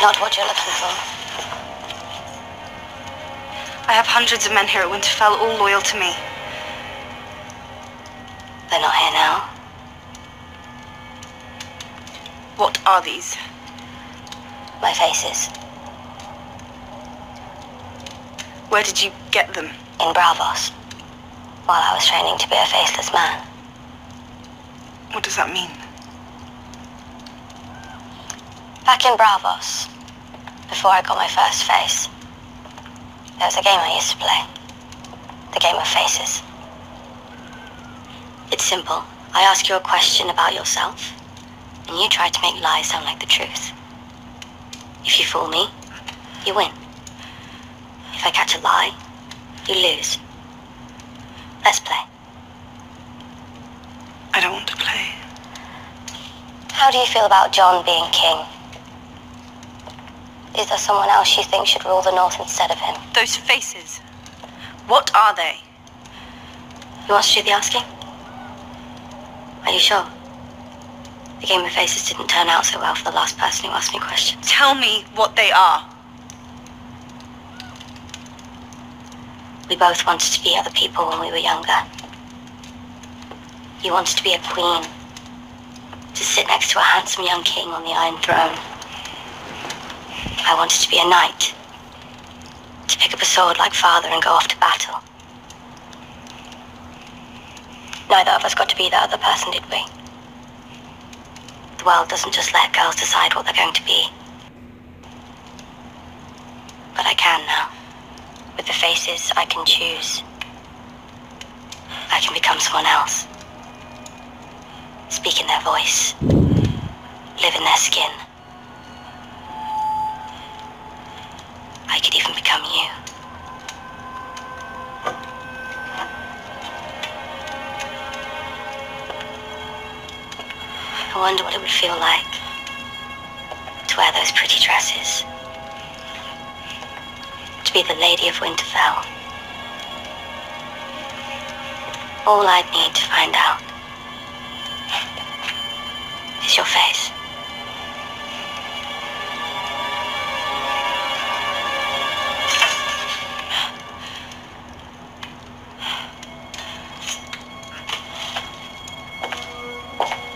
Not what you're looking for. I have hundreds of men here at Winterfell, all loyal to me. They're not here now. What are these? My faces. Where did you get them? In Braavos. While I was training to be a faceless man. What does that mean? Back in Braavos, before I got my first face, there was a game I used to play. The game of faces. It's simple. I ask you a question about yourself, and you try to make lies sound like the truth. If you fool me, you win. If I catch a lie, you lose. Let's play. I don't want to play. How do you feel about Jon being king? Is there someone else you think should rule the North instead of him? Those faces. What are they? You want to do the asking? Are you sure? The game of faces didn't turn out so well for the last person who asked me questions. Tell me what they are. We both wanted to be other people when we were younger. You wanted to be a queen. To sit next to a handsome young king on the Iron Throne. I wanted to be a knight. To pick up a sword like father and go off to battle. Neither of us got to be the other person, did we? The world doesn't just let girls decide what they're going to be. But I can now. With the faces, I can choose. I can become someone else. Speak in their voice. Live in their skin. I could even become you. I wonder what it would feel like to wear those pretty dresses. To be the Lady of Winterfell. All I'd need to find out is your face. you.